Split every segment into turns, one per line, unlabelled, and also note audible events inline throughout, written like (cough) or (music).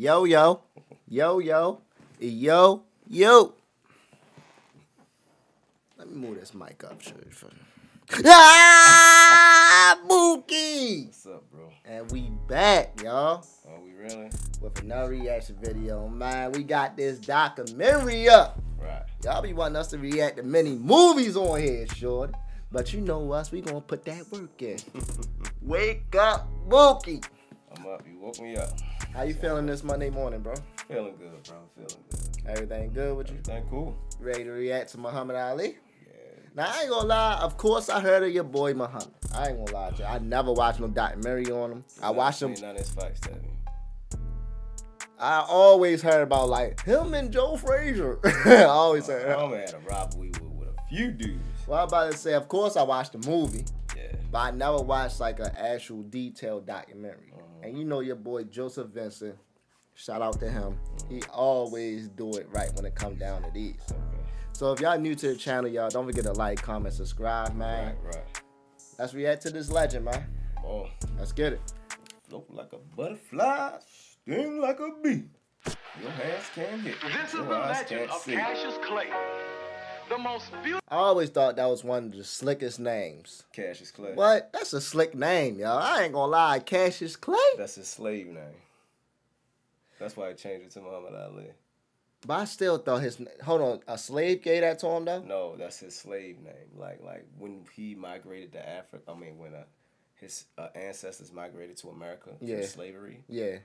Yo, yo. Yo, yo. Yo, yo. Let me move this mic up, sure. Ah, Mookie!
What's up, bro?
And we back, y'all,
Are we really?
with another reaction video. Man, we got this documentary up.
Right.
Y'all be wanting us to react to many movies on here, shorty. But you know us, we gonna put that work in. (laughs) Wake up, Mookie!
I'm up. You woke me up.
How you feeling this Monday morning, bro?
Feeling good, bro. Feeling good.
Everything good with you?
Everything cool?
Ready to react to Muhammad Ali?
Yeah.
Now I ain't gonna lie. Of course, I heard of your boy Muhammad. I ain't gonna lie to you. I never watched no documentary on him. I watched him.
None of his fights.
I always heard about like him and Joe Frazier. (laughs) I always heard.
I'm had a rivalry with, with a few dudes.
Well, I'm about to say, of course, I watched the movie,
Yeah.
but I never watched like an actual detailed documentary. And you know your boy Joseph Vincent. Shout out to him. He always do it right when it come down to these.
Okay.
So if y'all new to the channel, y'all don't forget to like, comment, subscribe, man.
Right, right.
Let's react to this legend, man.
Oh,
Let's get it.
float like a butterfly, sting like a bee. Your hands can't hit.
This is
Your
the legend of
see.
Cassius Clay, the most beautiful.
I always thought that was one of the slickest names.
Cassius Clay.
What? That's a slick name, y'all. I ain't gonna lie. Cassius Clay?
That's his slave name. That's why I changed it to Muhammad Ali.
But I still thought his. Hold on. A slave gave that to him, though?
No, that's his slave name. Like like when he migrated to Africa. I mean when uh, his uh, ancestors migrated to America
Yeah.
from slavery.
Yeah.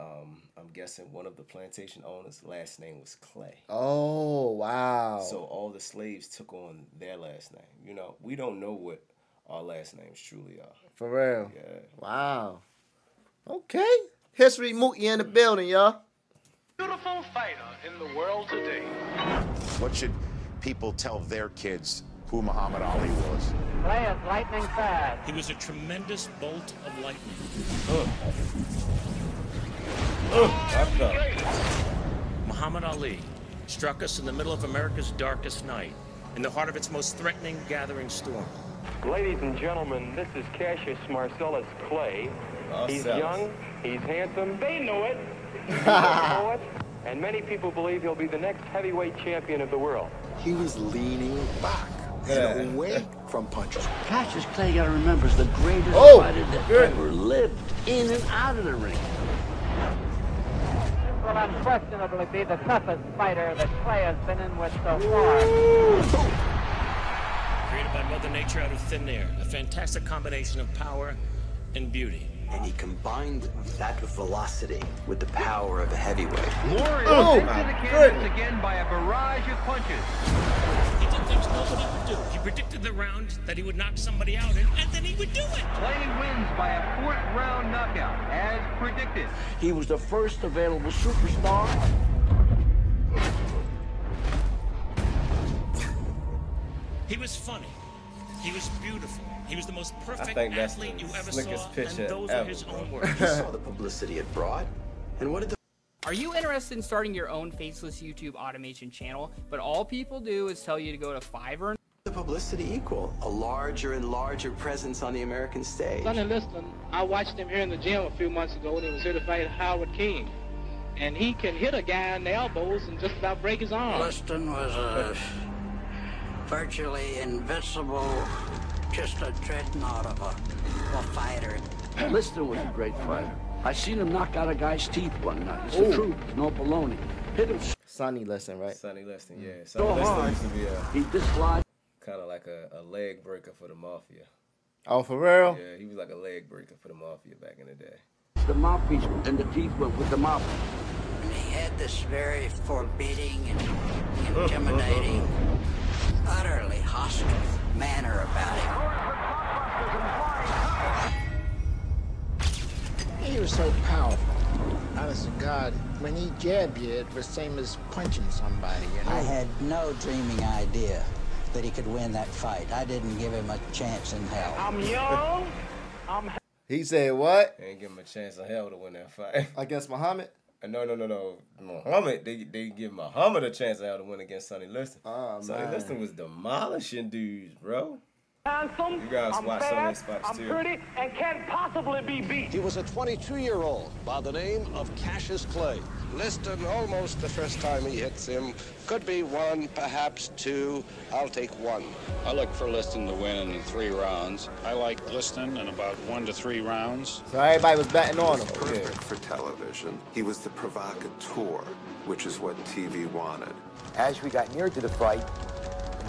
Um, I'm guessing one of the plantation owners' last name was Clay.
Oh, wow.
So all the slaves took on their last name. You know, we don't know what our last names truly are.
For real.
Yeah.
Wow. Okay. History Mookie in the building, y'all.
Beautiful fighter in the world today.
What should people tell their kids who Muhammad Ali was?
Clay is lightning fast.
He was a tremendous bolt of lightning.
Locked up.
Muhammad Ali struck us in the middle of America's darkest night, in the heart of its most threatening gathering storm.
Ladies and gentlemen, this is Cassius Marcellus Clay. He's young, he's handsome, they know it. He's a poet, and many people believe he'll be the next heavyweight champion of the world.
He was leaning back
Yeah.
and away from punches.
Cassius Clay, you gotta remember, is the greatest
Oh,
fighter that
good.
ever lived in and out of the ring.
This will unquestionably be the toughest fighter that Clay has been in with so far.
Created by Mother Nature out of thin air, a fantastic combination of power and beauty.
and he combined that velocity with the power of a heavyweight.
Oh, Warriors
Oh,
into the canvas again by a barrage of punches.
He did things nobody would do. He predicted the round that he would knock somebody out, and, and then he would do it.
Clay wins by a fourth round knockout, as predicted.
He was the first available superstar.
He was funny. He was beautiful. He was the most perfect
think
athlete you ever
slickest
saw,
picture
and those
ever,
are his
bro.
own (laughs) words.
He saw the publicity it brought, and what did the
Are you interested in starting your own faceless YouTube automation channel, but all people do is tell you to go to Fiverr?
the publicity equal? A larger and larger presence on the American stage.
Sonny Liston, I watched him here in the gym a few months ago when he was here to fight Howard King. And he can hit a guy in the elbows and just about break his arm.
Liston was a virtually invincible, just a dreadnought of a, a fighter. Liston was a great fighter. I seen him knock out a guy's teeth one night. It's the truth, no baloney. Hit him
Sonny Liston, right?
Sonny Liston, yeah.
Mm.
so Liston
hard,
used to be a
he dislodged
kind of like a, a leg breaker for the mafia.
Oh, for real?
Yeah, he was like a leg breaker for the mafia back in the day.
the mouthpiece, and the teeth went with the mouthpiece. He had this very forbidding and intimidating, utterly hostile manner about him.
He was so powerful. Honest to God, when he jabbed you, it was same as punching somebody, you know?
I had no dreaming idea that he could win that fight. I didn't give him a chance in hell.
I'm young, I'm
He said what?
They ain't give him a chance in hell to win that fight. (laughs)
Against Muhammad?
Uh, No, no, no, no. Muhammad, they they give Muhammad a chance in hell to win against Sonny Liston.
Oh,
Sonny
man.
Liston was demolishing dudes, bro.
Handsome,
You guys
I'm
watch some of
fast,
these fights,
I'm
too.
pretty, and can't possibly be beat.
He was a 22-year-old by the name of Cassius Clay.
Liston, almost the first time he hits him. Could be one, perhaps two. I'll take one.
I look for Liston to win in three rounds. I like Liston in about one to three rounds.
So everybody was betting on him.
Perfect for television. He was the provocateur, which is what TV wanted.
As we got near to the fight, a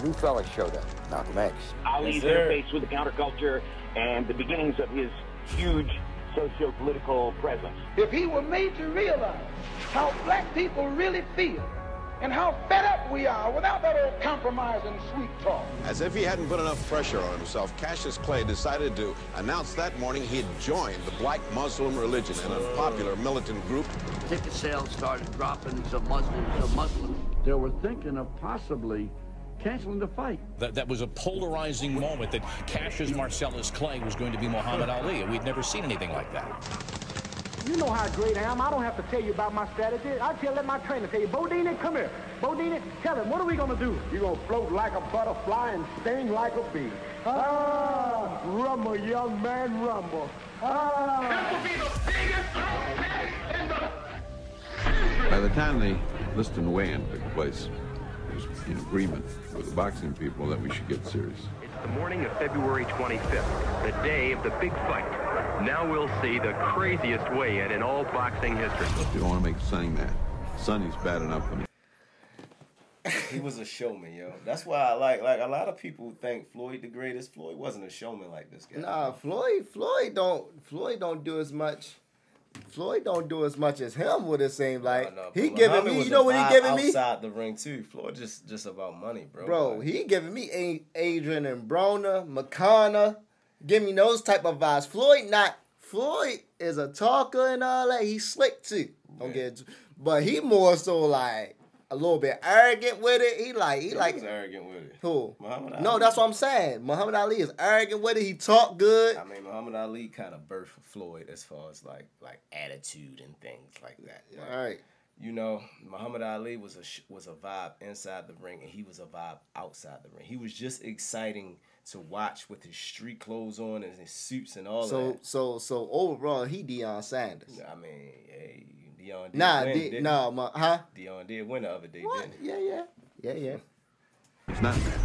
new fella showed up, Malcolm X.
Ali's interface with the counterculture and the beginnings of his huge socio-political presence.
If he were made to realize how black people really feel and how fed up we are without that old compromise and sweet talk.
As if he hadn't put enough pressure on himself, Cassius Clay decided to announce that morning he had joined the black Muslim religion, an unpopular militant group.
Ticket sales started dropping, so Muslims, so Muslims. They were thinking of possibly canceling the fight.
That, that was a polarizing moment that Cassius Marcellus Clay was going to be Muhammad Ali. We'd never seen anything like that.
You know how great I am. I don't have to tell you about my strategy. I tell let my trainer tell you. Bundini, come here. Bundini, tell him, what are we going to do? You're going to float like a butterfly and sting like a bee. Ah, rumble, young man, rumble. Ah. This will be the biggest contest in the...
By the time the Liston weigh-in took place, it was in agreement with the boxing people that we should get serious.
It's the morning of February 25th, the day of the big fight. Now we'll see the craziest weigh-in in all boxing history.
You don't want to make Sonny mad. Sonny's bad enough for me.
he was a showman, yo. That's why I like like a lot of people think Floyd the greatest. Floyd wasn't a showman like this guy.
Nah, Floyd, Floyd don't, Floyd don't do as much. Floyd don't do as much as him. Would it seem like
No,
he giving me? You know what he giving me,
outside the ring too. Floyd just just about money, bro.
bro? He giving me Adrien and Broner, McConnor, give me those type of vibes. Floyd not. Floyd is a talker and all that. He's slick too. Don't get, but he more so like a little bit arrogant with it. He like he
He
like
arrogant with it.
who?
Muhammad Ali.
No, that's what I'm saying. Muhammad Ali is arrogant with it. He talk good.
I mean, Muhammad Ali kind of birthed Floyd as far as like like attitude and things like that. Like,
All right.
You know, Muhammad Ali was a sh- was a vibe inside the ring, and he was a vibe outside the ring. He was just exciting to watch with his street clothes on and his suits and all
So
that.
So so so overall, he Deion Sanders.
I mean, hey, Deion did
Nah,
win,
Di-
didn't
no,
he?
ma- huh?
Deion did win the other day,
What?
didn't he?
Yeah, yeah, yeah, yeah.
It's not bad.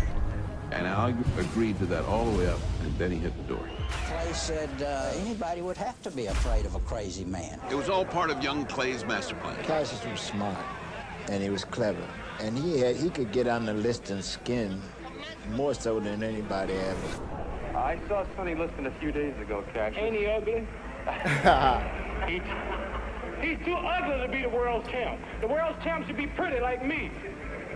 And I agreed to that all the way up, and then he hit the door.
Clay said uh, anybody would have to be afraid of a crazy man.
It was all part of young Clay's master plan.
Cassius was smart, and he was clever, and he had he could get under Liston's skin more so than anybody ever.
I saw Sonny Liston a few days ago, Cash. Ain't he ugly? (laughs) he, he's too ugly to be the world champ. The world champ should be pretty like me.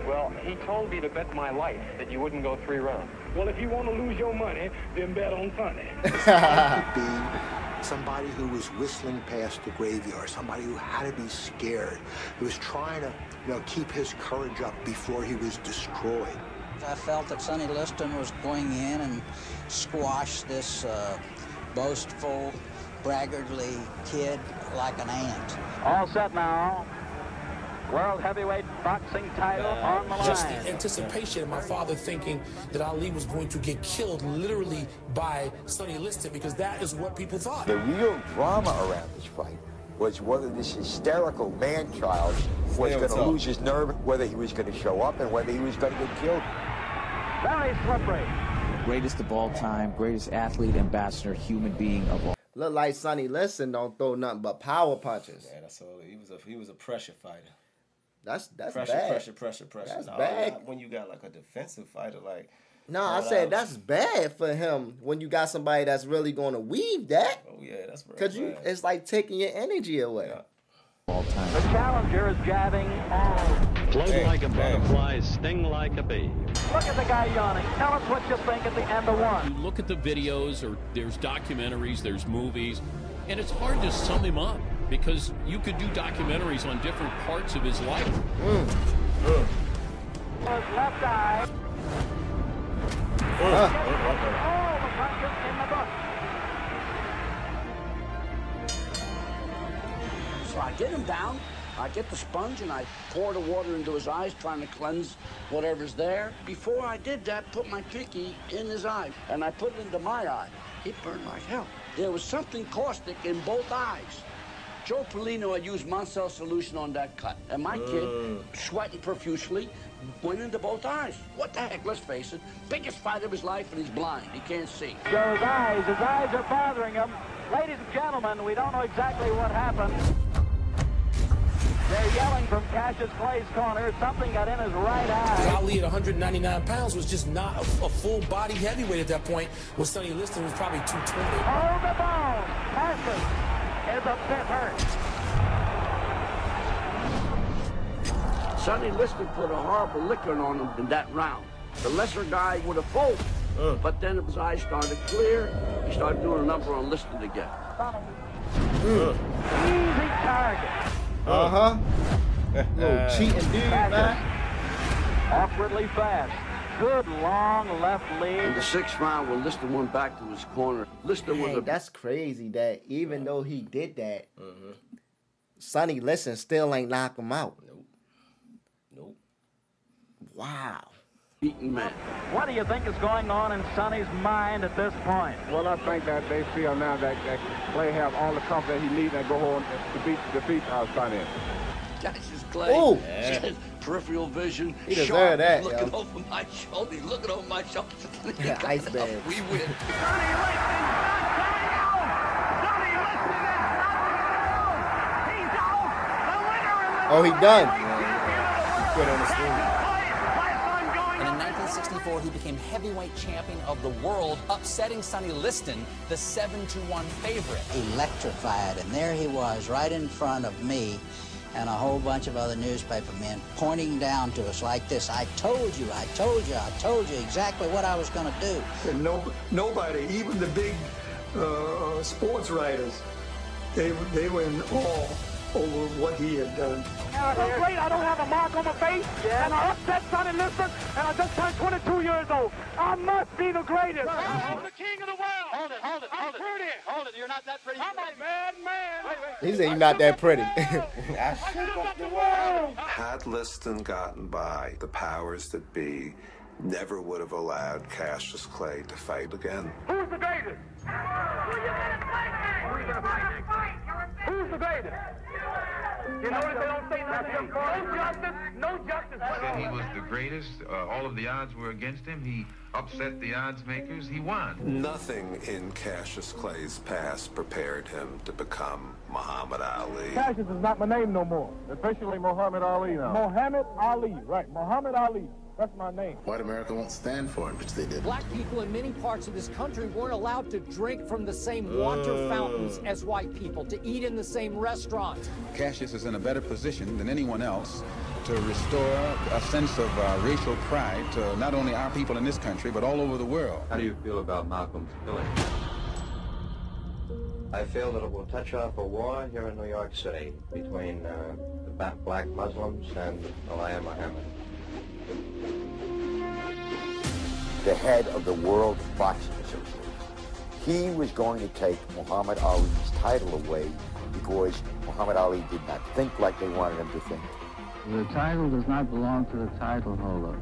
Well, he told me to bet my life that you wouldn't go three rounds. Well, if you want to lose your money, then bet on Sonny. (laughs)
could be somebody who was whistling past the graveyard, somebody who had to be scared, who was trying to, you know, keep his courage up before he was destroyed.
I felt that Sonny Liston was going in and squash this uh, boastful, braggartly kid like an ant.
All set now. World heavyweight boxing title uh, on the line.
Just the
line.
anticipation of my father thinking that Ali was going to get killed literally by Sonny Liston because that is what people thought.
The real drama around this fight was whether this hysterical man-child was going to lose his nerve, whether he was going to show up, and whether he was going to get killed.
Very slippery.
Greatest of all time, greatest athlete, ambassador, human being of all.
Look like Sonny Liston don't throw nothing but power punches.
Yeah, that's all. He was a he was a pressure fighter.
That's that's
pressure,
bad.
pressure, pressure, pressure.
That's
No,
bad.
not when you got like a defensive fighter, like.
No, I said
Ali.
that's bad for him when you got somebody that's really going to weave that.
Oh yeah, that's very
Cause you,
bad.
it's like taking your energy away.
All time.
The challenger is jabbing all.
Float
Hey,
like a
hey.
butterfly, sting like a bee.
Look at the guy yawning. Tell us what you think at the end of one.
You look at the videos, or there's documentaries, there's movies, and it's hard to sum him up because you could do documentaries on different parts of his life.
Was left eye. All the punches in the book.
So I get him down,
I get the sponge and I pour the water into his eyes, trying to cleanse whatever's there. Before I did that, put my pinky in his eye, and I put it into my eye. It burned like hell. There was something caustic in both eyes. Joe Pollino had used Monsel solution on that cut, and my kid, mm. sweating profusely, went into both eyes. What the heck? Let's face it. Biggest fight of his life, and he's blind. He can't see.
Joe's eyes, his eyes are bothering him. Ladies and gentlemen, we don't know exactly what happened. They're yelling from Cassius Clay's corner. Something got in his right eye.
Ali at 199 pounds was just not a, a full body heavyweight at that point. Where Sonny Liston was probably 220.
Hold the bone. Cassius is a bit hurt.
Sonny Liston put a horrible licking on him in that round. The lesser guy would have folded. But then his eyes started clear. He started doing a number on Liston again.
Easy target.
Uh huh. Little cheating dude, man.
Awkwardly fast. Good long left
In
lead.
the sixth round, when Liston went back to his corner, Liston was a
that's crazy that even though he did that, Sonny Liston still ain't knock him out.
Nope. Nope.
Wow.
Beaten man.
What do you think is going on in Sonny's mind at this point?
Well, I think that they feel now that, that Clay have all the confidence he needs and go on to beat defeat uh, Sonny.
Cassius Clay.
Ooh.
Yeah. Peripheral vision.
He deserved that,
Looking
yo.
over my shoulder. He's looking over my shoulder. (laughs) (laughs)
Yeah, ice bag.
We win.
Oh, he done.
Quit on the screen.
And in 1964, he became heavyweight champion of the world, upsetting Sonny Liston, the 7 to 1 favorite.
electrified. And there he was, right in front of me and a whole bunch of other newspaper men pointing down to us like this. I told you, I told you, I told you exactly what I was going to do.
And no, nobody, even the big uh, sports writers, they, they were in awe over what he had done.
So great, I don't have a mark on my face, and I upset Sonny Liston, and I just turned 22 years old. I must be the greatest. I'm the king of the world. Hold it, hold it, hold it. Pretty. Hold it, you're not that pretty. I'm a bad man. Wait, wait.
He said he's not that pretty. (laughs) I shook up the world.
Had Liston gotten by, the powers that be never would have allowed Cassius Clay to fight again.
Who's the greatest? Who's the greatest? You know if they don't say nothing, no justice, no justice.
Said he was the greatest. Uh, all of the odds were against him. He upset the odds makers. He won.
Nothing in Cassius Clay's past prepared him to become Muhammad Ali.
Cassius is not my name no more. Officially Muhammad Ali now. Muhammad Ali, right. Muhammad Ali. That's my name.
White America won't stand for it, which they did.
Black people in many parts of this country weren't allowed to drink from the same water fountains as white people, to eat in the same restaurants.
Cassius is in a better position than anyone else to restore a sense of uh, racial pride to not only our people in this country, but all over the world.
How do you feel about Malcolm's killing? I feel that it will touch off a war here in New York City between uh, the black Muslims and Elijah Muhammad.
The head of the World Boxing Association. He was going to take Muhammad Ali's title away because Muhammad Ali did not think like they wanted him to think.
The title does not belong to the title holder.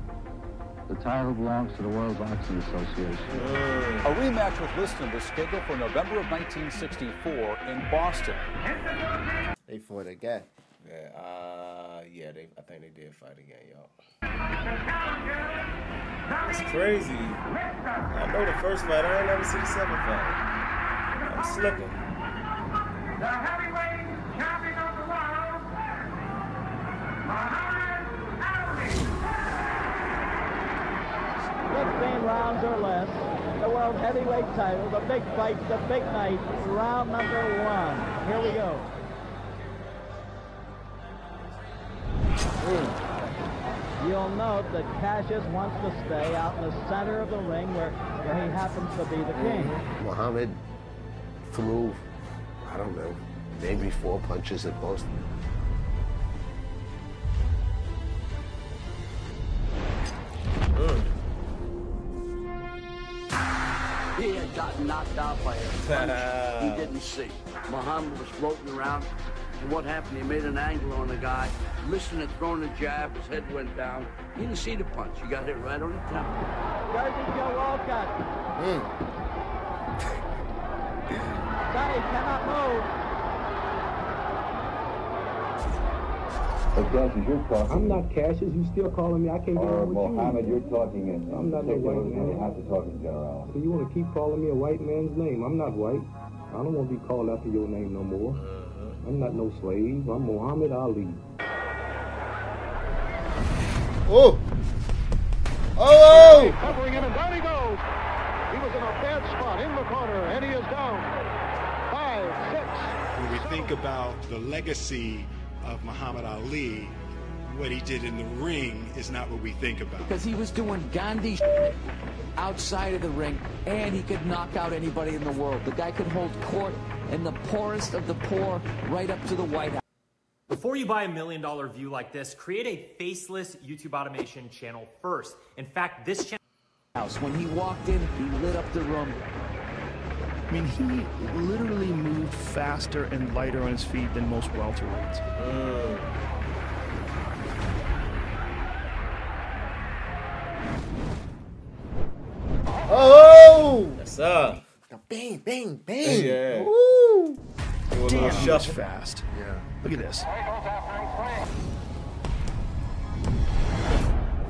The title belongs to the World Boxing Association.
A rematch with Liston was scheduled for November of 1964 in Boston.
They fought again.
Yeah, uh, yeah, they. I think they did fight again, y'all. It's crazy. I know the first fight. I ain't never see the second fight. I'm slipping.
The heavyweight champion of the world, Muhammad Ali.
15 rounds or less. The world heavyweight title, the big fight, the big night, round number one. Here we go. Mm. You'll note that Cassius wants to stay out in the center of the ring where, where he happens to be the king.
Muhammad threw, I don't know, maybe four punches at most.
He had gotten knocked out by a punch he (laughs) didn't see. Muhammad was floating around. And what happened? He made an angle on the guy. missing had throwing a jab. His head went down. He didn't see the punch. He got hit right on the temple.
Jersey Joe Walcott.
Mm.
Sonny cannot move.
But Cassius, you're talking.
I'm not Cassius. You still calling me? I can't get
Or
on with
Muhammad,
you.
you're talking in
I'm not no
particular,
white
and you have to talk in general.
So you want to keep calling me a white man's name? I'm not white. I don't want to be called after your name no more. I'm not no slave. I'm Muhammad Ali.
Oh. Oh.
Covering him, and down he goes. He was in a bad spot in the corner, and he is down. Five, six.
When we think about the legacy of Muhammad Ali, what he did in the ring is not what we think about.
Because he was doing Gandhi shit outside of the ring, and he could knock out anybody in the world. The guy could hold court in the poorest of the poor right up to the White House.
Before you buy a million dollar view like this, create a faceless YouTube automation channel first. In fact, this channel.
House. When he walked in, he lit up the room.
I mean, he literally moved faster and lighter on his feet than most welterweights.
Oh.
Yes, sir.
Bang, bang, bang.
Yeah.
Woo.
Do
Damn, he was
shuffle.
fast.
Yeah.
Look at this.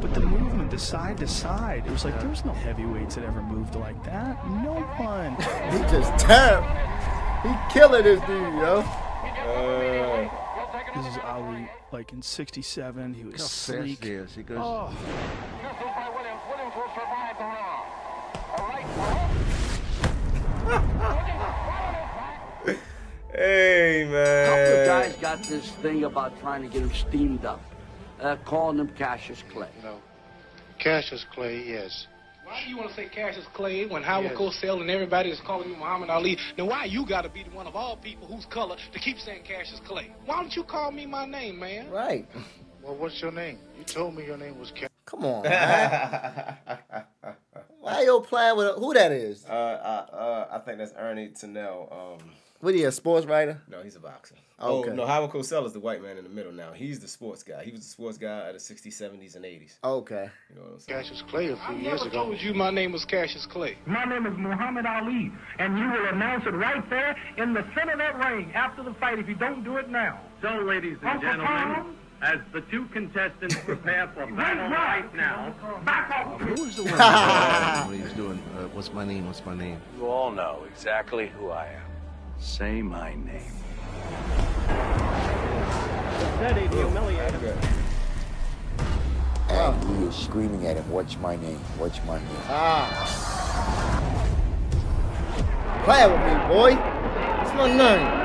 But the movement, the side to side, it was like there's no heavyweights that ever moved like that. No one.
He just tapped. He killing this dude, yo.
Uh, this is Ali, like in '67. He was
Look
sleek.
is. He goes-
Oh,
Hey,
A couple of guys got this thing about trying to get him steamed up, uh, calling him Cassius Clay. No.
Cassius Clay, yes.
Why do you want to say Cassius Clay when Howard
Yes.
Cosell and everybody is calling you Muhammad Ali? Now, why you got to be the one of all people whose color to keep saying Cassius Clay? Why don't you call me my name, man?
Right.
Well, what's your name? You told me your name was Cassius.
Come on. man. Why you playing with who that is?
Uh, uh, uh, I think that's Ernie Terrell. Um,
What he a sports writer?
no, he's a boxer.
Okay.
Oh, no, Howard Cosell is the white man in the middle now. He's the sports guy. He was the sports guy of the 60s, 70s, and 80s.
Okay.
You know what I'm saying?
Cassius Clay a few
I
years
never
ago.
told you my name was Cassius Clay.
My name is Muhammad Ali, and you will announce it right there in the center of that ring after the fight if you don't do it now.
So, ladies and
Uncle
gentlemen,
Tom?
as the two contestants prepare for (laughs) battle right now,
Back off.
Who's the (laughs) one that, when he was doing, uh, what's my name, what's my name?
you all know exactly who I am. Say my name.
Steady to humiliate him.
And he is screaming at him, what's my name? What's my name?
Ah. Play with me, boy. What's my name?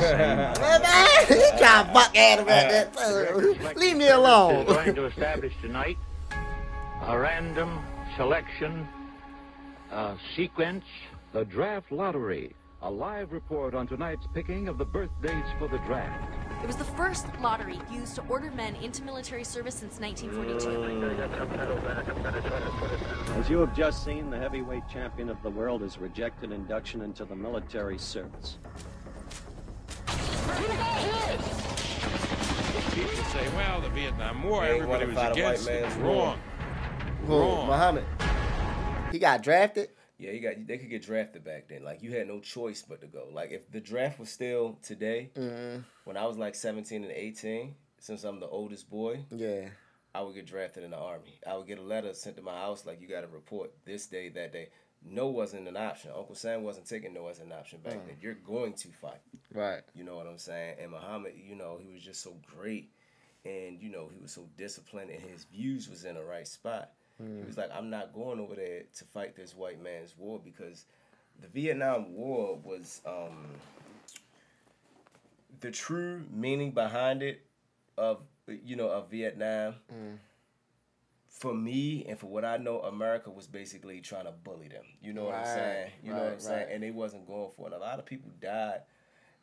Man, man, (laughs) he trying to buck at him at that. Leave me alone.
Is going to establish tonight a random selection uh, sequence.
The Draft Lottery, a live report on tonight's picking of the birth dates for the draft.
It was the first lottery used to order men into military service since 1942.
As you have just seen, the heavyweight champion of the world has rejected induction into the military service.
People say, well, the Vietnam War, everybody was
wanna fight a white
against it.
man's
Wrong.
war.
Who?
Wrong.
Muhammad. He got drafted.
Yeah, you got they could get drafted back then. Like you had no choice but to go. Like if the draft was still today,
Mhm.
when I was like seventeen and eighteen, since I'm the oldest boy,
Yeah.
I would get drafted in the army. I would get a letter sent to my house like you got to report this day, that day. No wasn't an option. Uncle Sam wasn't taking no as an option back
Mm.
then. You're going to fight.
Right.
You know what I'm saying? And Muhammad, you know, he was just so great, and you know he was so disciplined, and his views was in the right spot. He
Mm.
was like, I'm not going over there to fight this white man's war because the Vietnam War was um, the true meaning behind it of you know of Vietnam.
Mm.
For me and for what I know, America was basically trying to bully them. You know what I'm saying? You know what I'm
right,
saying? And they wasn't going for it. A lot of people died,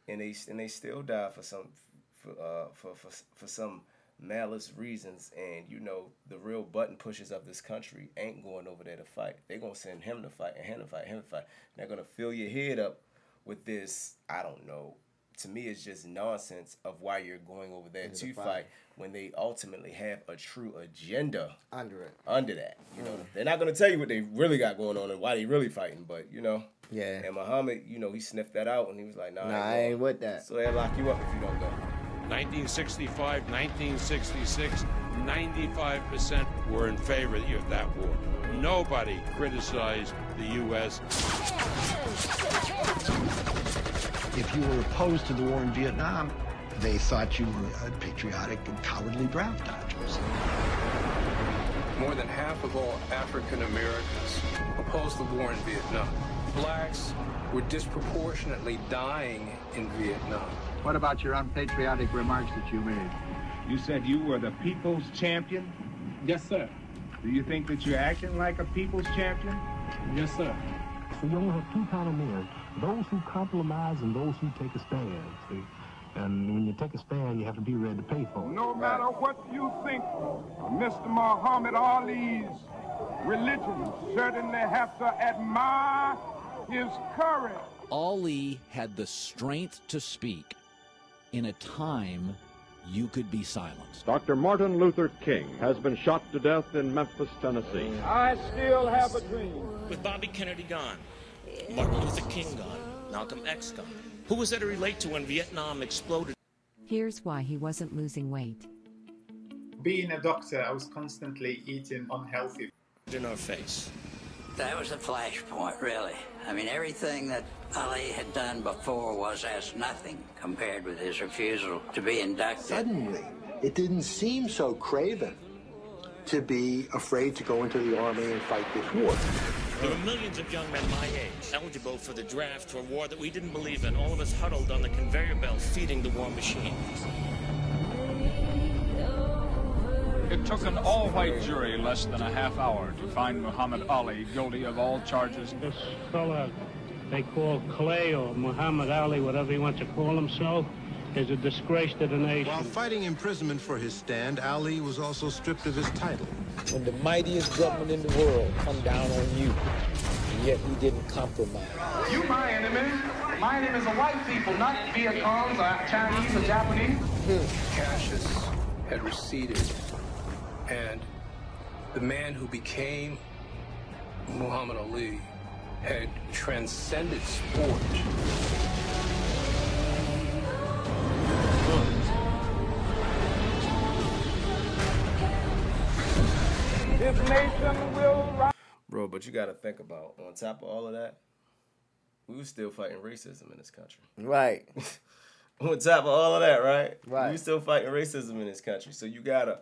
and they and they still died for some for uh, for, for for some malice reasons. And you know the real button pushers of this country ain't going over there to fight. They're gonna send him to fight and him to fight, him to fight. They're gonna fill your head up with this. I don't know to me it's just nonsense of why you're going over there to fight.
fight.
when they ultimately have a true agenda
Under it.
under that. You know,
Mm.
they're not gonna tell you what they really got going on and why they really fighting, but you know.
Yeah.
And Muhammad, you know, he sniffed that out and he was like, Nah,
Nah, I
going.
ain't with that.
So they'll lock you up if you don't go.
1965, 1966, 95% were in favor of that war. Nobody criticized the U.S.
If you were opposed to the war in Vietnam, they thought you were uh, patriotic and cowardly draft dodgers.
More than half of all African Americans opposed the war in Vietnam. Blacks were disproportionately dying in Vietnam.
What about your unpatriotic remarks that you made?
You said you were the people's champion?
Yes, sir.
Do you think that you're acting like a people's champion?
Yes, sir.
So you only have two kind of men: those who compromise and those who take a stand. See, and when you take a stand, you have to be ready to pay for it.
No matter what you think of Mr. Muhammad Ali's religion, certainly have to admire his courage.
Ali had the strength to speak in a time you could be silenced.
Dr. Martin Luther King has been shot to death in Memphis, Tennessee.
I still have a dream.
With Bobby Kennedy gone, Martin Luther King gone, Malcolm X gone. Who was there to relate to when Vietnam exploded?
Here's why he wasn't losing weight.
Being a doctor, I was constantly eating unhealthy.
In our face.
That was a flashpoint, really. I mean, everything that Ali had done before was as nothing compared with his refusal to be inducted.
Suddenly, it didn't seem so craven to be afraid to go into the army and fight this war.
There were millions of young men my age eligible for the draft for a war that we didn't believe in, all of us huddled on the conveyor belt feeding the war machine.
It took an all-white jury less than a half hour to find Muhammad Ali guilty of all charges.
This fella they call Clay or Muhammad Ali, whatever he wants to call himself, is a disgrace to the nation.
While fighting imprisonment for his stand, Ali was also stripped of his title.
When the mightiest government in the world come down on you, and yet you didn't compromise.
You my enemy. My enemy is the white people, not Viet Congs or Chinese or Japanese. Hmm.
Cassius had receded, and the man who became Muhammad Ali had transcended sport.
This nation will rise.
Bro, but you gotta think about on top of all of that, we were still fighting racism in this country.
Right. (laughs)
on top of all of that, right?
Right.
We still fighting racism in this country. So you gotta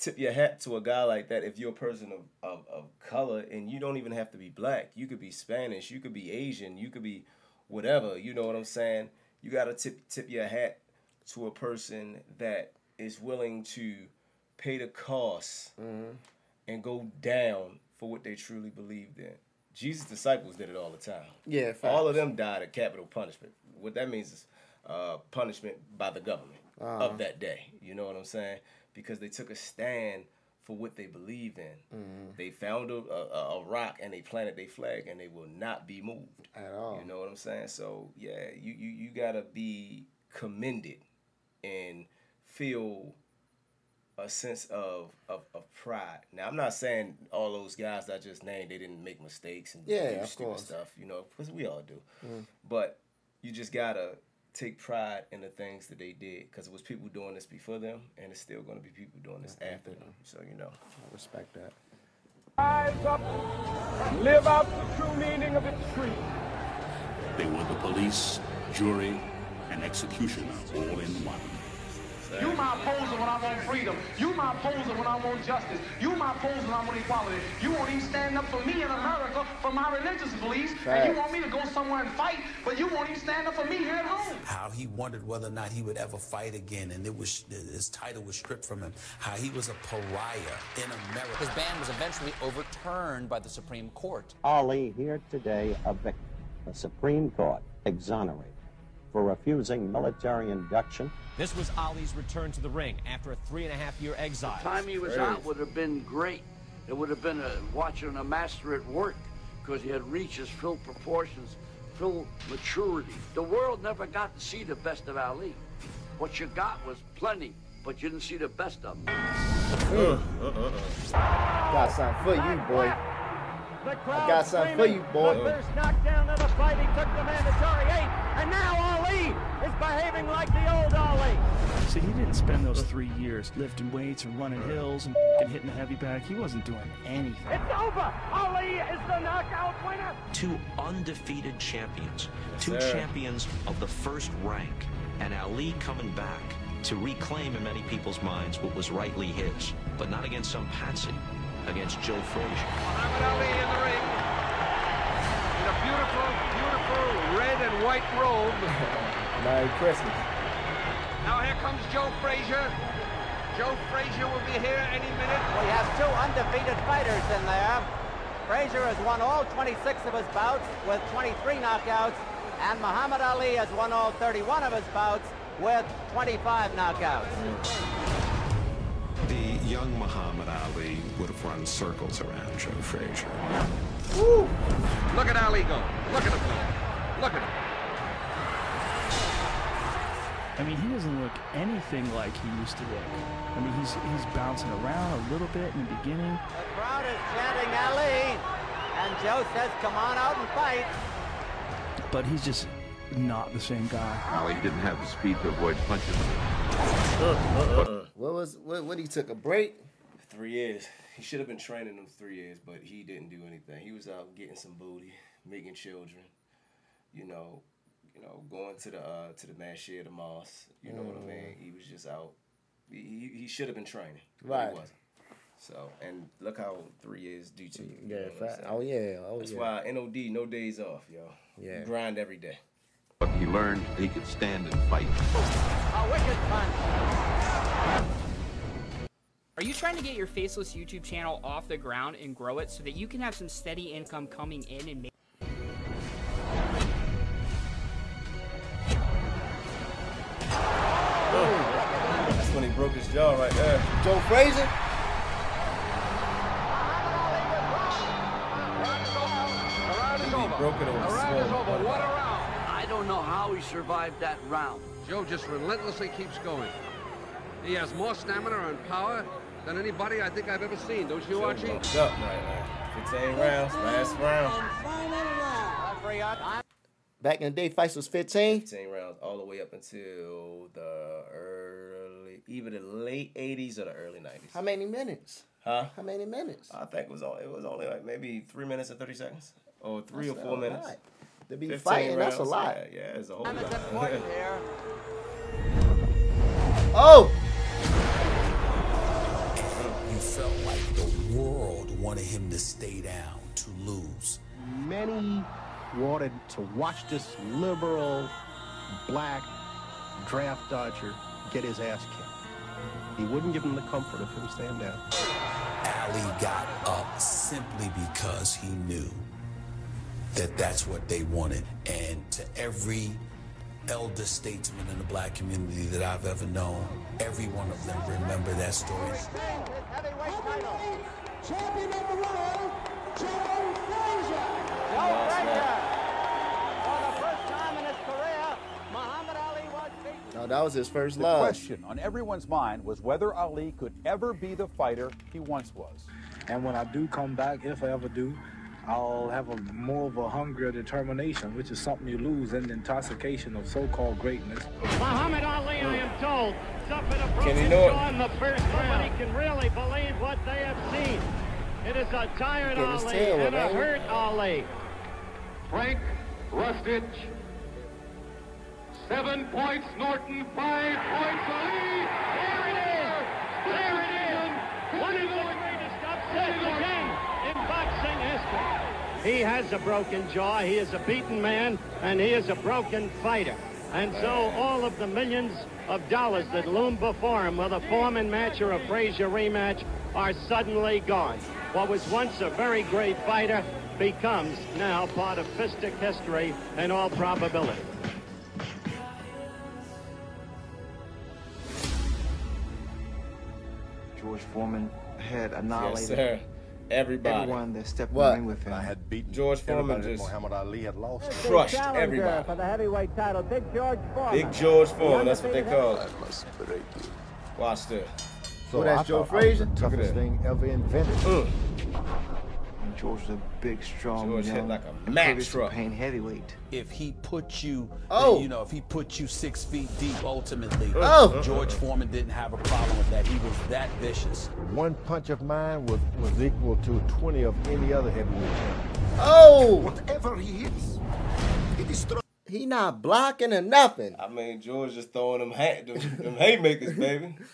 tip your hat to a guy like that if you're a person of, of, of color and you don't even have to be black. You could be Spanish, you could be Asian, you could be whatever. You know what I'm saying? You gotta tip tip your hat to a person that is willing to pay the cost and go down for what they truly believed in. Jesus' disciples did it all the time.
Yeah,
all of them died of capital punishment. What that means is uh, punishment by the government
Uh-huh.
of that day. You know what I'm saying? Because they took a stand for what they believe in.
Mhm.
They found a, a, a rock and they planted their flag, and they will not be moved
At all.
You know what I'm saying? So yeah, you you, you gotta be commended and feel a sense of, of of pride. Now I'm not saying all those guys that I just named they didn't make mistakes and
Yeah,
do stupid
course.
stuff, you know, because we all do.
Mm.
But you just gotta take pride in the things that they did because it was people doing this before them, and it's still gonna be people doing this after them. So you know,
I respect that.
Rise up, live out the true meaning of its creed.
They were the police, jury, and executioner all in one.
You my opposer when I want freedom. You my opposer when I want justice. You my opposer when I want equality. You won't even stand up for me in America for my religious beliefs. And you want me to go somewhere and fight, but you won't even stand up for me here at home.
how he wondered whether or not he would ever fight again, and it was his title was stripped from him. How he was a pariah in America.
His ban was eventually overturned by the Supreme Court.
Ali here today a victim. The Supreme Court exonerated for refusing military induction.
This was Ali's return to the ring after a three and a half year exile.
The time he was out would have been great. It would have been a, watching a master at work because he had reached his full proportions
full maturity. The world never got to see the best of Ali. What you got was plenty, but you didn't see the best of him.
Got something for you, boy.
The
I
crowd
got something for you, boy.
The first knockdown of the fight, he took the mandatory eight, and now Ali is behaving like the old Ali.
See, he didn't spend those three years lifting weights and running hills and f***ing hitting the heavy bag. He wasn't doing anything.
It's over. Ali is the knockout winner.
Two undefeated champions,
Yes,
two
sir.
champions of the first rank, and Ali coming back to reclaim in many people's minds what was rightly his, but not against some patsy, against Joe Frazier.
Muhammad Ali in the ring. In a beautiful, beautiful red and white robe. (laughs)
Merry Christmas.
Now here comes Joe Frazier. Joe Frazier will be here any minute.
We have two undefeated fighters in there. Frazier has won all 26 of his bouts with 23 knockouts, and Muhammad Ali has won all 31 of his bouts with 25 knockouts.
The young Muhammad Ali would have run circles around Joe Frazier.
Look at Ali go. Look at him go. Look at him.
I mean, he doesn't look anything like he used to look. I mean, he's he's bouncing around a little bit in the beginning.
The crowd is chanting Ali, and Joe says, come on out and fight.
but he's just not the same guy.
Ali didn't have the speed to avoid punches.
What was what? What he took a break?
Three years. He should have been training them three years, but he didn't do anything. He was out getting some booty, making children, you know, you know, going to the uh, to the Masjid of Mosque. You know what I mean? He was just out. He, he, he should have been training, but
Right.
he wasn't. So, and look how three years do to you. you
Yeah,
know what I'm
fact.
saying?
Oh yeah, oh
That's
yeah.
why NOD, no days off, yo.
Yeah.
You grind every day.
But he learned he could stand and fight.
A wicked punch.
Are you trying to get your faceless YouTube channel off the ground and grow it so that you can have some steady income coming in and make
That's when he broke his jaw right there.
Joe Frazier.
He broke it over
The round is over. What a round.
I don't know how he survived that round.
Joe just relentlessly keeps going. He has more stamina and power than anybody I think I've ever seen. Don't you, Archie?
Bucked up right now. 15 rounds, last round.
Back in the day, fights was 15.
15 rounds all the way up until the early, either the late 80s or the early 90s.
How many minutes?
Huh?
How many minutes?
I think it was only, it was only like maybe three minutes and 30 seconds. Or three
That's
or four minutes.
lot. To be
15
fighting, that's a
rounds,
lot.
Yeah, yeah, it's a whole
Time
lot. (laughs)
Oh!
Wanted him to stay down, to lose.
Many wanted to watch this liberal black draft dodger get his ass kicked. He wouldn't give them the comfort of him staying down.
Ali got up simply because he knew that that's what they wanted. And to every elder statesman in the black community that I've ever known, every one of them remember that story.
Champion of the world, Joe Frazier.
Joe Frazier. For the first time in his career, Muhammad Ali was beaten.
No, that was his first
The
love.
question on everyone's mind was whether Ali could ever be the fighter he once was.
And when I do come back, if I ever do, I'll have a more of a hunger or determination, which is something you lose in the intoxication of so-called greatness.
Muhammad Ali, I am told, suffered a
Can he
broken jaw in the first round. Nobody can really believe what they have seen. It is a tired Ali
tail
and a
up,
hurt Ali. Frank Rustich. Seven points Norton, five points Ali. There it is. There it is. One of the greatest upsets again in boxing history. He has a broken jaw. He is a beaten man, and he is a broken fighter. And so all of the millions of dollars that loom before him with a Foreman match or a Frazier rematch are suddenly gone. What was once a very great fighter becomes now part of fistic history in all probability.
George Foreman had
Yes,
annihilated
sir. Everybody.
everyone that stepped
What?
in the ring with him.
I had beaten
George Foreman
everybody that
just
Muhammad Ali had lost.
crushed
Challenger
everybody.
For the heavyweight title, Big George Foreman.
Big George Foreman, that's what they call it. Watch this.
So
Who, that's
I
Joe
thought
Frazier?
the toughest thing ever invented.
Mm.
And George was a big, strong,
George hit like a Mack
Curtis
truck.
Pain heavyweight.
If he put you,
Oh.
you know, if he put you six feet deep, ultimately,
Oh.
George Foreman didn't have a problem with that. He was that vicious.
One punch of mine was, was equal to 20 of any other heavyweight.
Oh,
Whatever he hits, he destroys.
he not blocking or nothing.
I mean, George just throwing them, ha- them, them haymakers, baby. (laughs)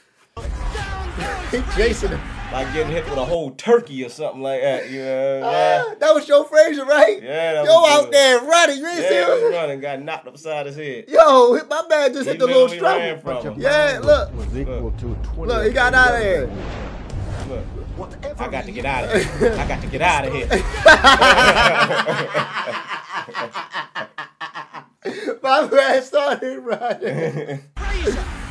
He chasing him.
Like getting hit with a whole turkey or something like that. You know?
Ah, that was Joe Frazier, right?
Yeah, that
Yo, out
good.
there running. You ain't
Yeah,
see
he was
him?
running, got knocked upside his head.
Yo, hit- my man just
He
hit the little
he ran
struggle. Yeah, look.
Was equal to 20
Look, he got out of
other
here.
heavyweight
Look, I got to get out of here. I got to get (laughs) out of here.
my man started running. (laughs)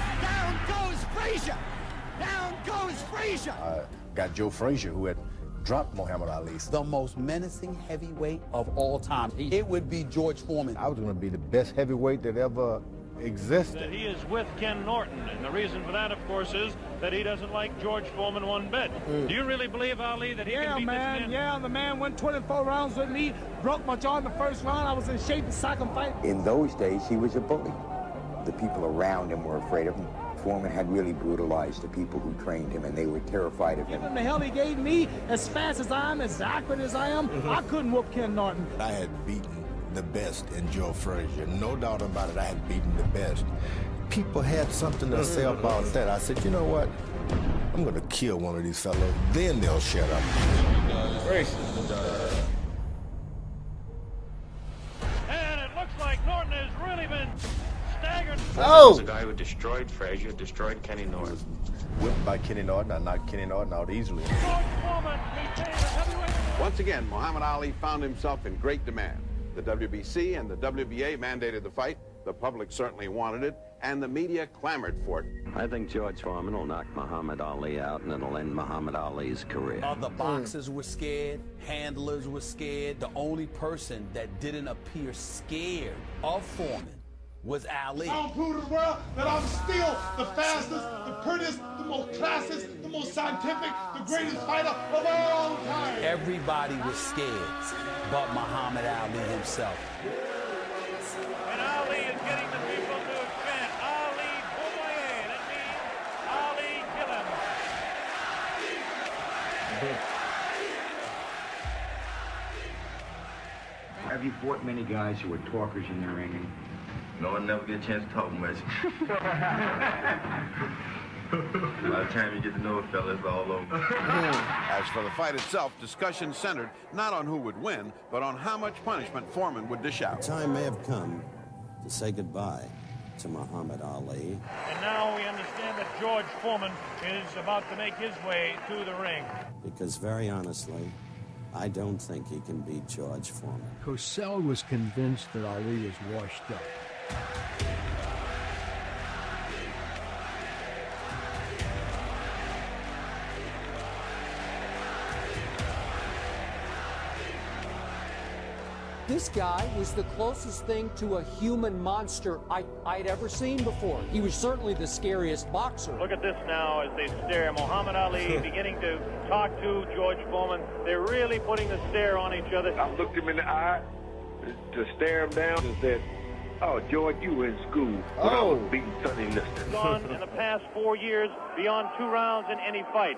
Frazier!
I got Joe Frazier, who had dropped Muhammad Ali.
The most menacing heavyweight of all time. It would be George Foreman.
I was going to be the best heavyweight that ever existed.
That he is with Ken Norton, and the reason for that, of course, is that he doesn't like George Foreman one bit.
Mm.
Do you really believe, Ali, that he
Yeah,
can beat
man.
this man?
Yeah, the man went 24 rounds with me. Broke my jaw in the first round. I was in shape to sack him fight.
In those days, he was a bully. The people around him were afraid of him. Foreman had really brutalized the people who trained him, and they were terrified of him.
Given the hell he gave me, as fast as I am, as accurate as I am, mm-hmm. I couldn't whoop Ken Norton.
I had beaten the best in Joe Frazier. No doubt about it, I had beaten the best. People had something to say mm-hmm. about that. I said, you know what? I'm going to kill one of these fellows. Then they'll shut up.
And
Oh.
was the guy who destroyed Frazier, destroyed Kenny Norton.
Whipped by Kenny Norton. I knocked Kenny Norton out easily.
George Foreman retains the heavyweight
Once again, Muhammad Ali found himself in great demand. The WBC and the WBA mandated the fight. The public certainly wanted it, and the media clamored for it.
I think George Foreman will knock Muhammad Ali out and it'll end Muhammad Ali's career.
All the boxers were scared, handlers were scared. The only person that didn't appear scared of Foreman was Ali.
I'll prove to the world that I'm still the fastest, the prettiest, the most classist, the most scientific, the greatest fighter of all time.
Everybody was scared, but Muhammad Ali himself.
And Ali is getting the people to chant Ali bomaye. That means Ali kill him.
Have you fought many guys who were talkers in the ring? No, I never get a chance to talk much. (laughs) By the time you get to know a fella, it's all over. (laughs)
As for the fight itself, discussion centered not on who would win, but on how much punishment Foreman would dish out.
time may have come to say goodbye to Muhammad Ali.
And now we understand that George Foreman is about to make his way to the ring.
Because very honestly, I don't think he can beat George Foreman.
Cosell was convinced that Ali was washed up.
This guy was the closest thing to a human monster I, I'd ever seen before. He was certainly the scariest boxer.
Look at this now as they stare. Muhammad Ali (laughs) beginning to talk to George Foreman. They're really putting the stare on each other.
I looked him in the eye to stare him down and said, Oh, George, you were in school when I was oh. beating Sonny Liston.
Gone in the past four years beyond two rounds in any fight.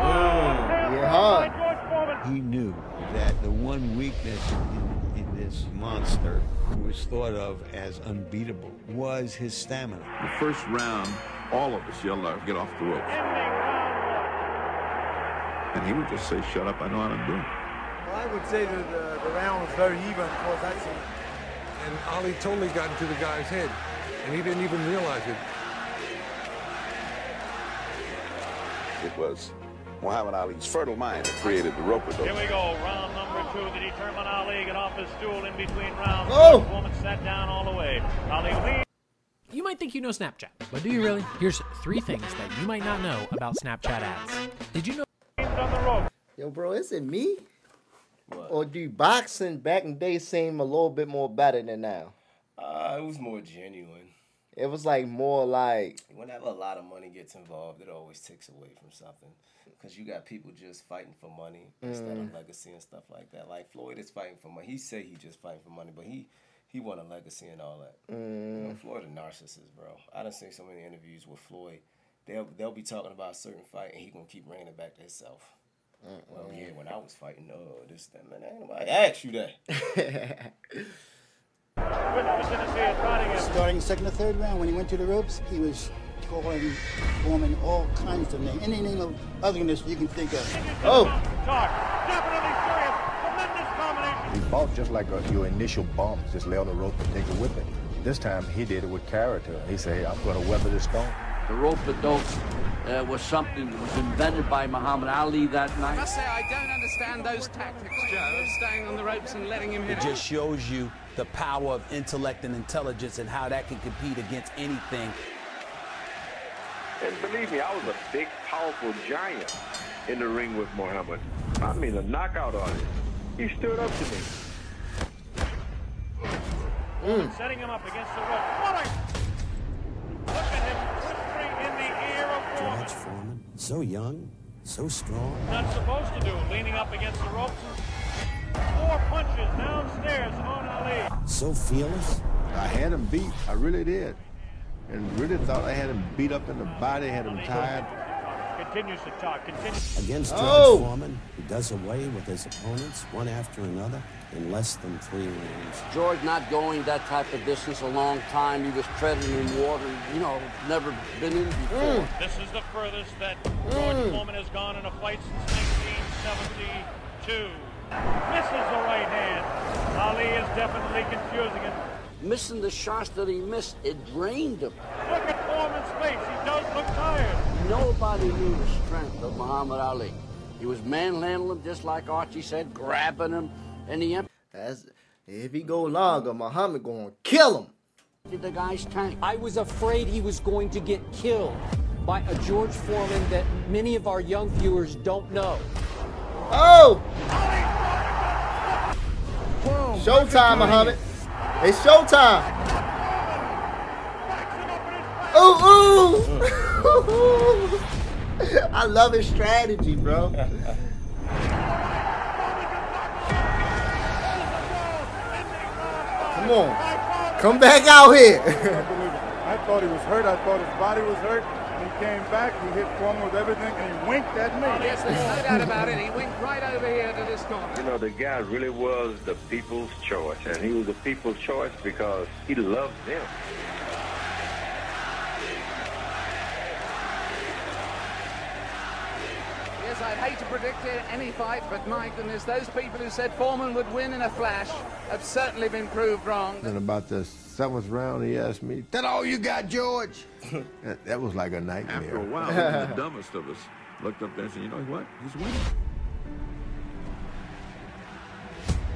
Oh, he knew that the one weakness in, in this monster, who was thought of as unbeatable, was his stamina.
The first round, all of us yelled out, get off the ropes. And he would just say, shut up, I know how to do it.
Well, I would say that the, the round was very even, because course, that's it.
And Ali totally got into the guy's head, and he didn't even realize it.
It was Muhammad Ali's fertile mind that created the rope with those.
Here we go, round number two to determine Ali. Get off his stool in between rounds.
Oh!
George Foreman sat down all the way. Ali leads.
You might think you know Snapchat, but do you really? Here's three things that you might not know about Snapchat ads. Did you know?
Yo, bro, is it me? Or do boxing back in the day seem a little bit more better than now?
Uh, it was more genuine.
It was like more like
Whenever a lot of money gets involved, it always takes away from something. Because you got people just fighting for money instead
Mm.
of legacy and stuff like that. Like Floyd is fighting for money. He say he just fighting for money, but he he want a legacy and all that. You know,
Mm.
Floyd a narcissist, bro. I done seen so many interviews with Floyd. They'll they'll be talking about a certain fight and he gonna keep bringing it back to himself. Well, yeah, when I was fighting, oh, this, that, man, ain't nobody asked you that. (laughs)
Starting second or third round, when he went to the ropes, he was calling Foreman all kinds of names, any name of otherness you can think of.
Oh!
He fought just like uh your initial bumps, just lay on the rope and take a whipping. This time he did it with character. He said, hey, I'm going to weather this storm.
The rope a dope uh, was something that was invented by Muhammad Ali that night.
I must say, I don't understand those tactics, Joe, of staying on the ropes and letting him hit
It just shows you the power of intellect and intelligence and how that can compete against anything.
And believe me, I was a big, powerful giant in the ring with Muhammad. I mean, a knockout artist. He stood up to me.
Setting him up against the rope. What a look at him whispering in the ear of Foreman.
George Foreman, so young, so strong.
Not supposed to do, leaning up against the ropes. Four punches downstairs on Ali.
So fearless.
I had him beat. I really did. And really thought I had him beat up in the body, had him tired.
Continues to talk. Continues.
Against George
Oh!
Foreman, he does away with his opponents one after another in less than three rounds.
George not going that type of distance a long time. He was treading in water, you know, never been in before. Mm.
This is the furthest that mm. George Foreman has gone in a fight since 1972. Misses the right hand. Ali is definitely confusing him.
Missing the shots that he missed, it drained him.
Look at Foreman's face. He does look tired.
Nobody knew the strength of Muhammad Ali. He was manhandling him, just like Archie said, grabbing him, and he emptied
That's if he go longer, Muhammad gonna kill him.
the guy's tank.
I was afraid he was going to get killed by a George Foreman that many of our young viewers don't know.
Oh! Showtime, Muhammad. It's showtime. Ooh, ooh. (laughs) (laughs) I love his strategy, bro. Come on. Come back out here.
I thought he was hurt. I thought his body was hurt. He came back. He hit Foreman with everything, and he winked at me.
Yes, there's no doubt about it. He winked right over here to this corner.
You know, the guy really was the people's choice. And he was the people's choice because he loved them.
I'd hate to predict any fight, but my goodness, those people who said Foreman would win in a flash have certainly been proved wrong.
And about the seventh round, he asked me, "That all you got, George?" (laughs) that, that was like a nightmare.
After a while, even the dumbest of us looked up there and said, you know what? He's winning.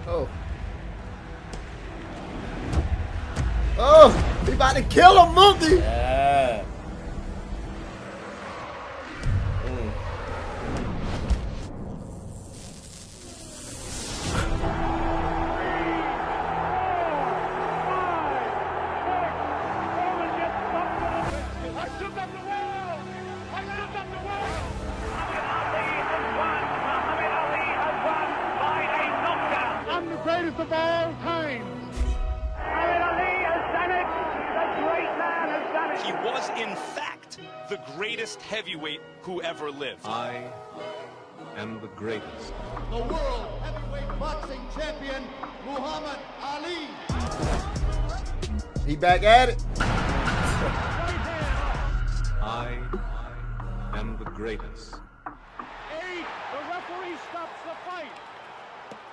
Oh. Oh, he about to kill him, Mookie.
Yeah.
Greatest of all time. Muhammad Ali has done it. The great man has done it.
He was, in fact, the greatest heavyweight who ever lived.
I am the greatest.
The world heavyweight boxing champion, Muhammad Ali.
He back at it.
I am the greatest.
Eight. The referee stops the fight.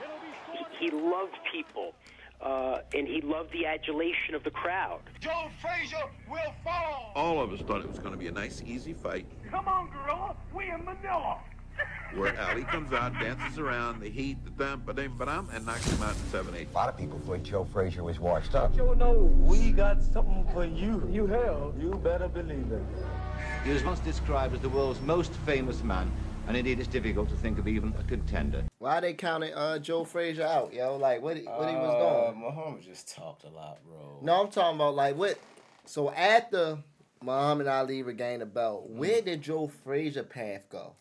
It'll be scored.
He loved people, uh, and he loved the adulation of the crowd.
Joe Frazier will fall.
All of us thought it was going to be a nice, easy fight
Come on, gorilla. We in Manila. (laughs)
where Ali comes out, dances around, the heat, the thump, ba ba and knocks him out in 7 8.
A lot of people thought Joe Frazier was washed up.
Joe, no, we got something for you. You have. You better believe it.
He was once described as the world's most famous man And indeed, it's difficult to think of even a contender.
Why they counted uh, Joe Frazier out, yo? Like what? He, what he was
Uh,
doing?
Muhammad just talked a lot, bro.
No, I'm talking about like what. So after Muhammad Ali regained the belt,
Mm.
where did Joe Frazier path go?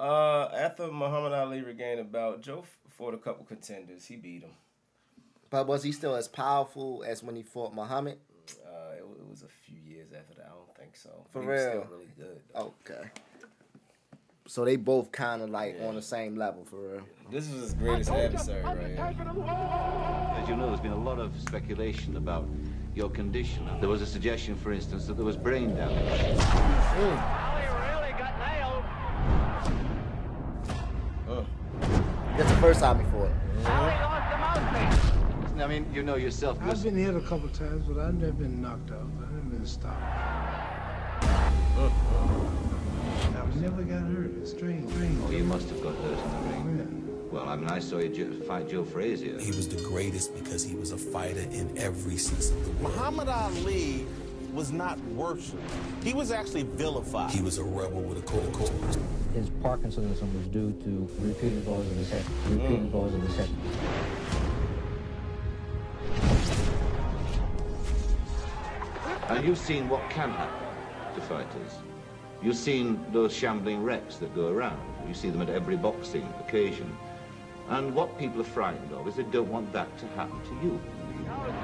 Uh, after Muhammad Ali regained the belt, Joe f- fought a couple contenders. He beat him.
But was he still as powerful as when he fought Muhammad?
Uh, it, it was a few years after that. I don't think so.
For
he was
real?
still really good.
Okay. So they both kind of like on the same level for real.
This is his greatest adversary right here.
As you know, there's been a lot of speculation about your condition. There was a suggestion, for instance, that there was brain damage. Oh.
That's the first time he fought.
I mean, you know yourself.
I've been hit a couple times, but I've never been knocked out. I've never been stopped. Oh, oh. I never got hurt. It's strange. strange.
Oh, you must have got hurt in the ring. Oh, well, I mean, I saw you fight Joe Frazier.
He was the greatest because he was a fighter in every sense of the word.
Muhammad Ali was not worshipped. He was actually vilified.
He was a rebel with a cold cause.
His Parkinsonism was due to repeated blows in his head. Repeated blows in his head.
And you've seen what can happen to fighters. You've seen those shambling wrecks that go around. You see them at every boxing occasion. And what people are frightened of is they don't want that to happen to you.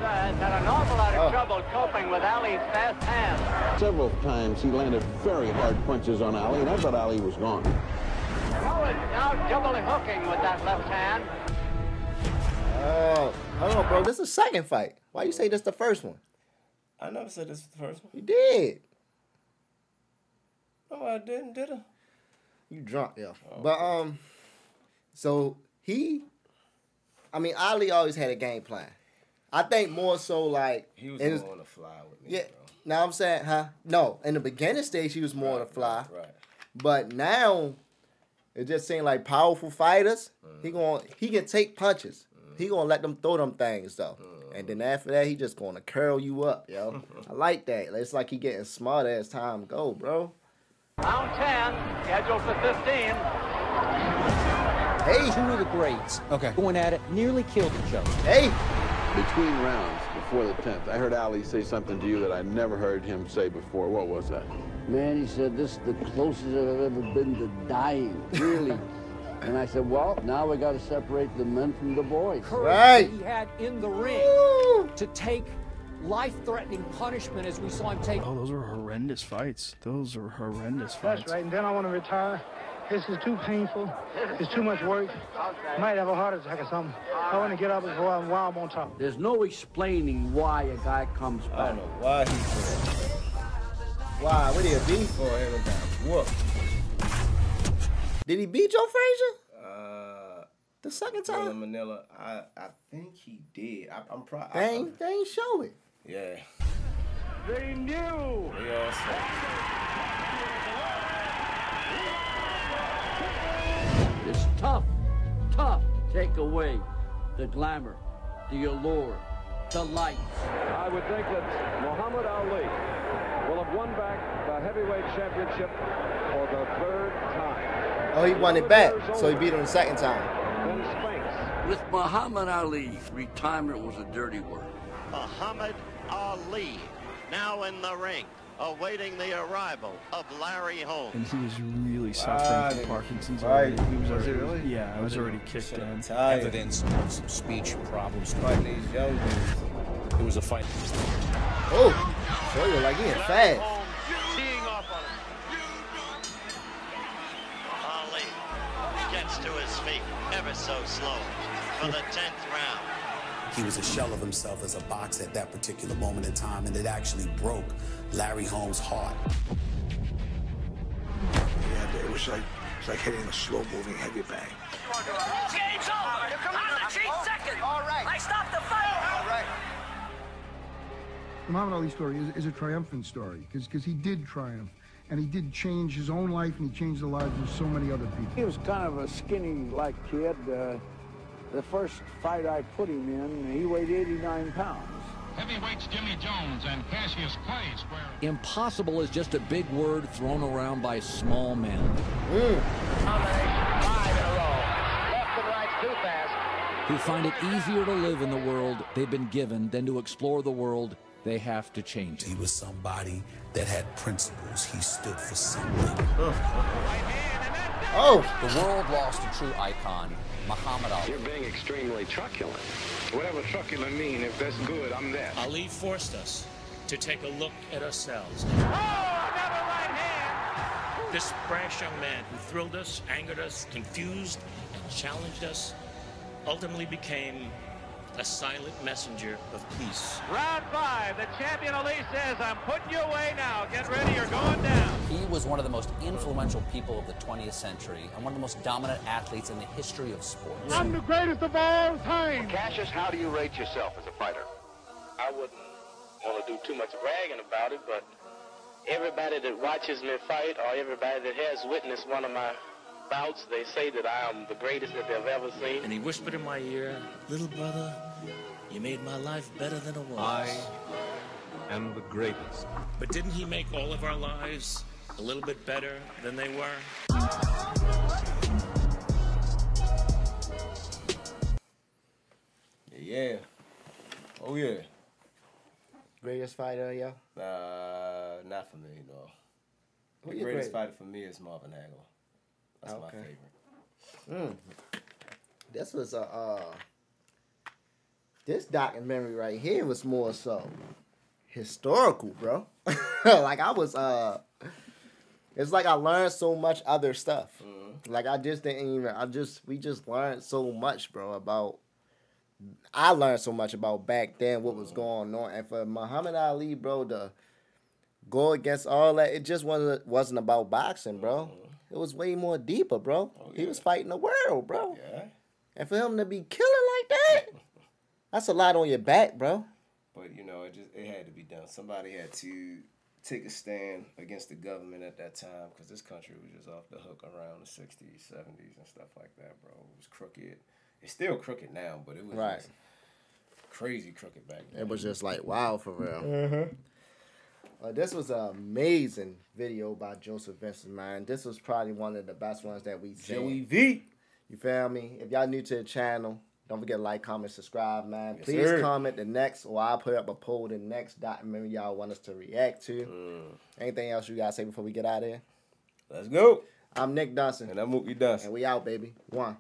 Has had an awful lot of ah. trouble coping with Ali's fast hands.
Several times he landed very hard punches on Ali, and I thought Ali was gone.
Oh, Joe is now double hooking with that left hand.
Oh, hold on, bro. This is the second fight. Why you say this the first one?
I never said this was the first one.
You did.
No, I didn't, did I?
You drunk, yeah. But um, so he, I mean, Ali always had a game plan. I think more so like
He was more on the fly with me.
Yeah. Now I'm saying, huh? No, in the beginning stage he was more on the fly.
Right.
But now it just seemed like powerful fighters.
Mm.
He going he can take punches. He gonna let them throw them things though.
Mm.
And then after that, he just gonna curl you up, yo. (laughs) I like that. It's like he getting smarter as time go, bro.
Round 10, scheduled for 15.
Hey.
Two of the greats. Okay. Going at it, nearly killed each other.
Hey.
Between rounds, before the 10th, I heard Ali say something to you that I never heard him say before. What was that?
Man, he said, this is the closest I've ever been to dying, really. (laughs) and I said, well, now we got to separate the men from the boys.
Courage that he had in the ring to take life-threatening punishment as we saw him take.
Oh, those were horrendous fights. Those are horrendous fights.
That's right. And then I want to retire. This is too painful. It's too much work. Might have a heart attack or something. I want to get up and while, while I'm on top.
There's no explaining why a guy comes back.
I don't know why he said
Why? What did he beat?
for him and got whooped.
Did he beat Joe Frazier?
Uh,
the second time?
Manila. I I think he did. I, I'm proud.
They ain't, they ain't show it.
Yeah.
They knew.
They all.
It's tough, tough to take away the glamour, the allure, the lights.
I would think that Muhammad Ali will have won back the heavyweight championship for the third time.
Oh, he won it back, so he beat him the second time.
Then Spinks.
With Muhammad Ali, retirement was a dirty word.
Muhammad Ali, now in the ring, awaiting the arrival of Larry Holmes.
And he was really suffering
they-
from Parkinson's
right.
He was
Was
already,
really?
Yeah, it was already kicked in.
Evidence of some speech problems.
Fighting these young dudes.
It was a fight.
Oh, so you're like he hit fast.
Teeing off on him. Ali gets to his feet ever so slow for the 10th round.
He was a shell of himself as a boxer at that particular moment in time, and it actually broke Larry Holmes' heart.
Yeah, it was like it was like hitting a slow-moving heavy bag.
Game's over. I'm the chief second. All right. I stopped the fight. All right.
The Muhammad Ali story is, is a triumphant story because he did triumph and he did change his own life and he changed the lives of so many other people.
He was kind of a skinny like kid. Uh, the first fight I put him in, he weighed 89 pounds.
Heavyweights Jimmy Jones and Cassius Clay square.
Impossible is just a big word thrown around by small men.
Five in a row. Left and right too fast.
Who find it easier to live in the world they've been given than to explore the world they have to change.
He was somebody that had principles. He stood for something.
Oh.
The world lost a true icon, Muhammad Ali.
You're being extremely truculent. Whatever truculent mean, if that's good, I'm that.
Ali forced us to take a look at ourselves. Oh, another right hand! This brash young man who thrilled us, angered us, confused, and challenged us ultimately became a silent messenger of peace.
Round five, the champion Ali says, I'm putting you away now. Get ready, you're going down.
He was one of the most influential people of the 20th century and one of the most dominant athletes in the history of sports.
I'm the greatest of all time.
Cassius, how do you rate yourself as a fighter?
I wouldn't want to do too much bragging about it, but everybody that watches me fight or everybody that has witnessed one of my bouts, they say that I am the greatest that they've ever seen.
And he whispered in my ear, Little brother, you made my life better than it was.
I am the greatest.
But didn't he make all of our lives a little bit better than they were?
Yeah. Oh yeah.
Greatest fighter, yeah?
Uh, not for me, no.
Who
The greatest
great-
fighter for me is Marvin Hagler. That's my favorite.
Mm. This was a uh, this documentary right here was more so historical, bro. (laughs) like I was uh it's like I learned so much other stuff. Like I just didn't even I just we just learned so much, bro, about I learned so much about back then what was going on. And for Muhammad Ali, bro, to go against all that, it just wasn't wasn't about boxing, bro. It was way more deeper, bro. He was fighting the world, bro.
Yeah.
And for him to be killing like that, (laughs) that's a lot on your back, bro.
But you know, it just it had to be done. Somebody had to take a stand against the government at that time because this country was just off the hook around the '60s, '70s, and stuff like that, bro. It was crooked. It's still crooked now, but it was
Right.
crazy crooked back then.
It was just like wow for real.
Mhm.
Uh, this was an amazing video by Joseph Vincent, man. This was probably one of the best ones that we seen.
Joey V.
You feel me? If y'all new to the channel, don't forget to like, comment, subscribe, man.
Yes,
Please
sir.
comment the next, or I'll put up a poll the next documentary y'all want us to react to. Anything else you gotta say before we get out of here?
Let's go.
I'm Nick Dunson.
And I'm Mookie Dunson.
And we out, baby. One.